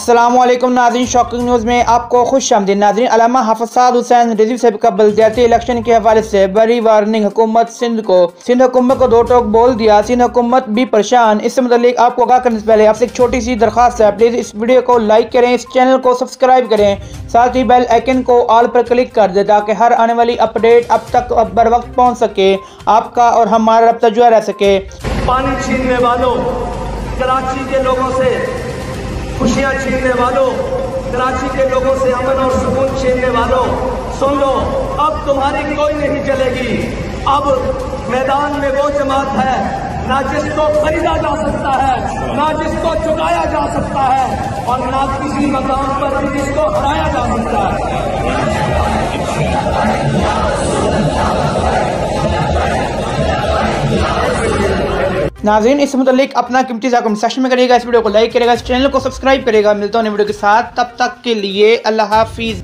असलम नाजरीन shocking news में आपको खुश आमदी नाजरीन, अलामा हाफसाद हुसैन, रिजवी साहब का बल्दियाती इलेक्शन के हवाले से बड़ी वार्निंग। हुकूमत सिंध को, सिंध हुकूमत को दो टोक बोल दिया, सिंध हुकूमत भी परेशान। इससे मतलब आपको आगा करने से पहले आपसे एक छोटी सी दरखास्त है। प्लीज़ इस वीडियो को लाइक करें, इस चैनल को सब्सक्राइब करें, साथ ही बेल आइकन को ऑल पर क्लिक कर दे, ताकि हर आने वाली अपडेट अब तक बर वक्त पहुँच सके, आपका और हमारा रब्ता जुआ रह सके। पानी छीनने वालों, कराची के लोगों से खुशियाँ छीनने वालों कराची के लोगों से अमन और सुकून छीनने वालों, सुन लो, अब तुम्हारी कोई नहीं चलेगी अब मैदान में वो जमात है, ना जिसको खरीदा जा सकता है, ना जिसको चुकाया जा सकता है, और ना किसी मकान पर जिसको हराया नाजीन इस मतलब अपना कीमती कमेंट सेक्शन में करेगा इस वीडियो को लाइक करेगा इस चैनल को सब्सक्राइब करेगा मिलता हूँ वीडियो के साथ। तब तक के लिए अल्लाह हाफिज़।